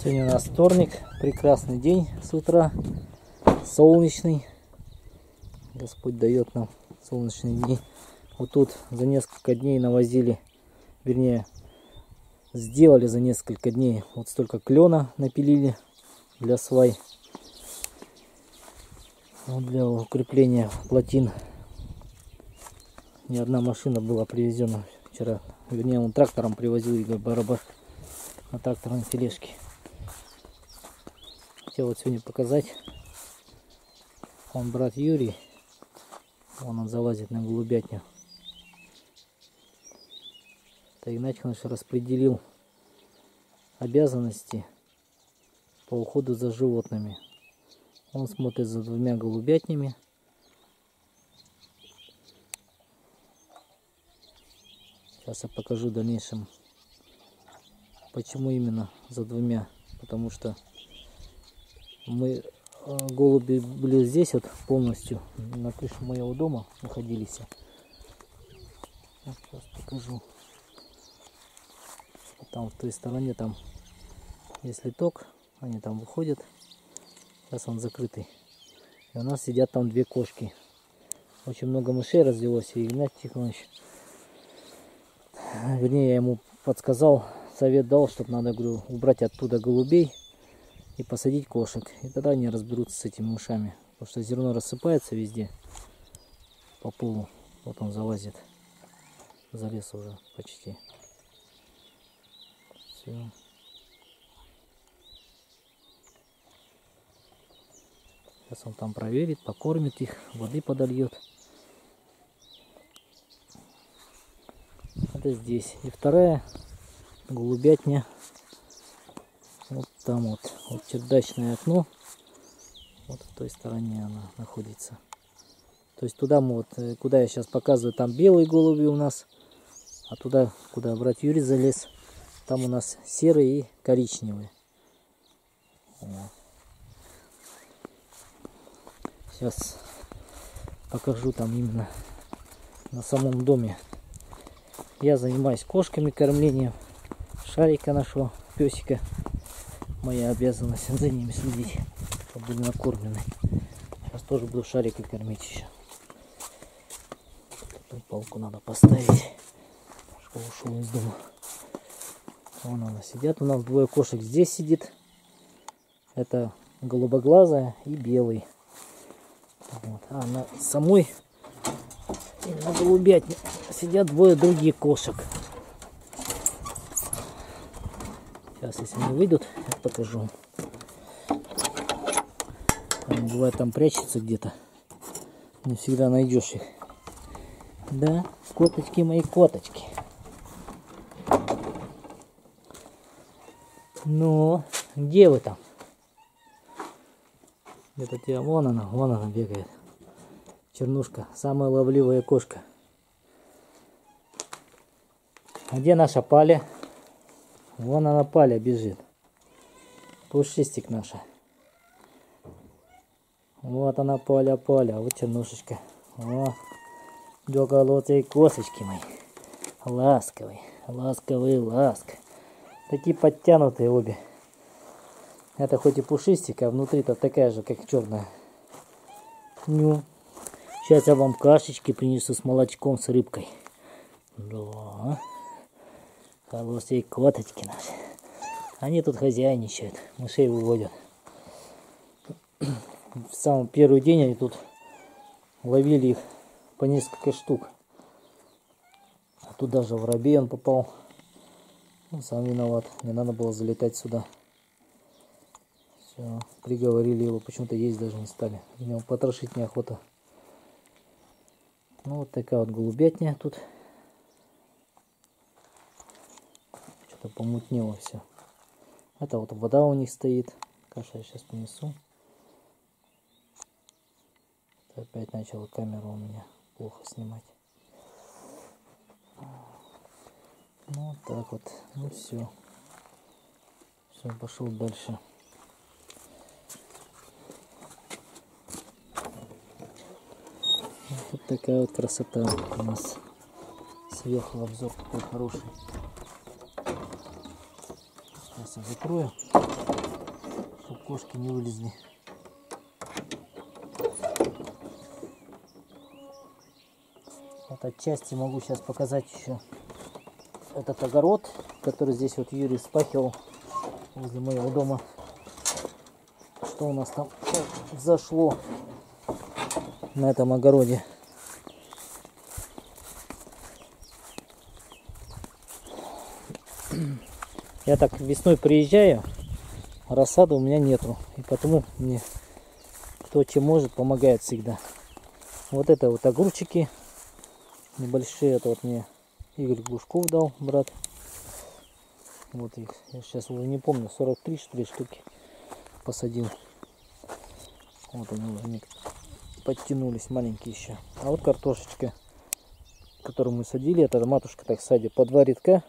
Сегодня у нас вторник, прекрасный день с утра, солнечный. Господь дает нам солнечные дни. Вот тут за несколько дней навозили, вернее, сделали за несколько дней вот столько клена напилили для свай. Вот для укрепления плотин. Ни одна машина была привезена вчера. Вернее, он трактором привозил Игорь Барабаш на тракторной тележке. Хотел вот сегодня показать. Он брат Юрий. Вон он залазит на голубятню. Это Игнатьев наш распределил обязанности по уходу за животными. Он смотрит за двумя голубятнями. Сейчас я покажу в дальнейшем, почему именно за двумя. Потому что мы э, голуби были здесь вот полностью на крыше моего дома находились. Сейчас покажу. Там в той стороне там если ток, они там выходят. Сейчас он закрытый. И у нас сидят там две кошки. Очень много мышей развелось. И Игнатий Тихонович, вернее, я ему подсказал, совет дал, чтобы надо, говорю, убрать оттуда голубей и посадить кошек. И тогда они разберутся с этими мышами. Потому что зерно рассыпается везде по полу. Вот он залазит. Залез уже почти. Все. Сейчас он там проверит, покормит их, воды подольет. Это здесь. И вторая голубятня вот там вот, вот чердачное окно. Вот в той стороне она находится. То есть туда мы вот, э, куда я сейчас показываю, там белые голуби у нас. А туда, куда брат Юрий залез, там у нас серые и коричневые. Сейчас покажу там именно на самом доме. Я занимаюсь кошками, кормлением шарика нашего песика моя обязанность за ними следить, чтобы были накормлены. Сейчас тоже буду шарика кормить еще. Тут палку надо поставить, чтобы ушел из дома. Вон она сидят. У нас двое кошек здесь сидит. Это голубоглазая и белый. Вот. А на самой и на голубятне сидят двое других кошек. Сейчас, если они выйдут, я покажу. Они, бывает, там прячется где-то. Не всегда найдешь их. Да, коточки мои коточки. Ну, где вы там? Где-то тебя, вон она, вон она бегает. Чернушка, самая ловливая кошка. А где наша паля? Вон она паля бежит. Пушистик наша. Вот она поля поля. Вот чернушечка. О, белголотые косочки мои. Ласковый, ласковый, ласк. Такие подтянутые обе. Это хоть и пушистик, а внутри-то такая же, как черная. Ну, сейчас я вам кашечки принесу с молочком, с рыбкой. Да. Хорошие коточки наши. Они тут хозяйничают, мышей выводят. В самый первый день они тут ловили их по несколько штук. А тут даже воробей он попал. Он сам виноват. Не надо было залетать сюда. Все, приговорили его. Почему-то есть даже не стали. Него потрошить неохота. Ну вот такая вот голубятня тут. Что-то помутнело все. Это вот вода у них стоит. Каша я сейчас понесу. Опять начала камера у меня плохо снимать. Ну вот так вот. Ну все. Все, пошел дальше. Вот такая вот красота у нас. Сверху обзор такой хороший. Сейчас закрою. чтобы кошки не вылезли. Вот отчасти могу сейчас показать еще этот огород, который здесь вот Юрий спахивал возле моего дома. Что у нас там взошло на этом огороде. Я так весной приезжаю, рассады у меня нету. И потому мне кто чем может, помогает всегда. Вот это вот огурчики небольшие. Это вот мне Игорь Глушков дал, брат. Вот их, я сейчас уже не помню, 43 что ли штуки посадил. Вот они уже подтянулись, маленькие еще. А вот картошечка, которую мы садили, это матушка так садит по два рядка.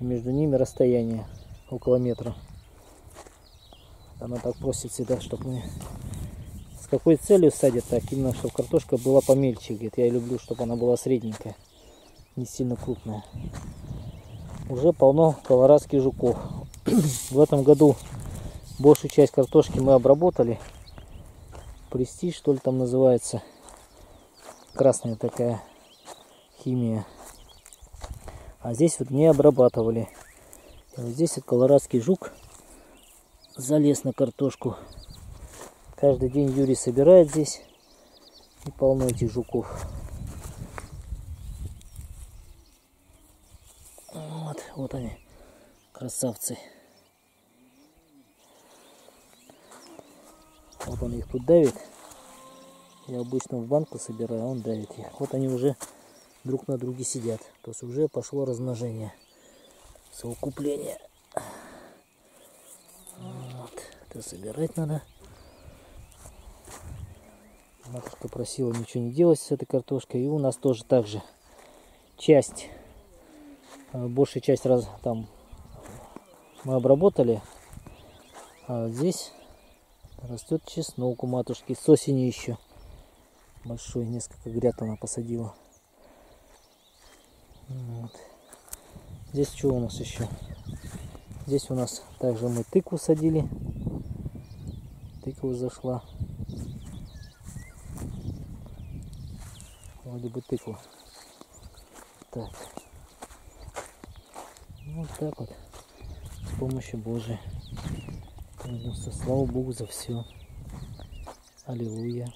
И между ними расстояние около метра. Она так просит всегда, чтобы мы... С какой целью садят так? Именно, чтобы картошка была помельче. Говорит, я люблю, чтобы она была средненькая. Не сильно крупная. Уже полно колорадских жуков. В этом году большую часть картошки мы обработали. Престиж, что ли там называется. Красная такая химия. А здесь вот не обрабатывали. И вот здесь вот колорадский жук залез на картошку. Каждый день Юрий собирает здесь. И полно этих жуков. Вот, вот они, красавцы. Вот он их тут давит. Я обычно в банку собираю, а он давит их. Вот они уже друг на друге сидят. То есть уже пошло размножение, совокупление. Вот. Это собирать надо. Матушка просила ничего не делать с этой картошкой. И у нас тоже так же. Часть, э, большая часть раз там мы обработали. А здесь растет чеснок у матушки с осени еще. Большой, несколько гряд она посадила. Вот. Здесь что у нас еще? Здесь у нас также мы тыкву садили. Тыква зашла. Вроде бы тыква. Так. Вот так вот. С помощью Божией. Слава Богу за все. Аллилуйя.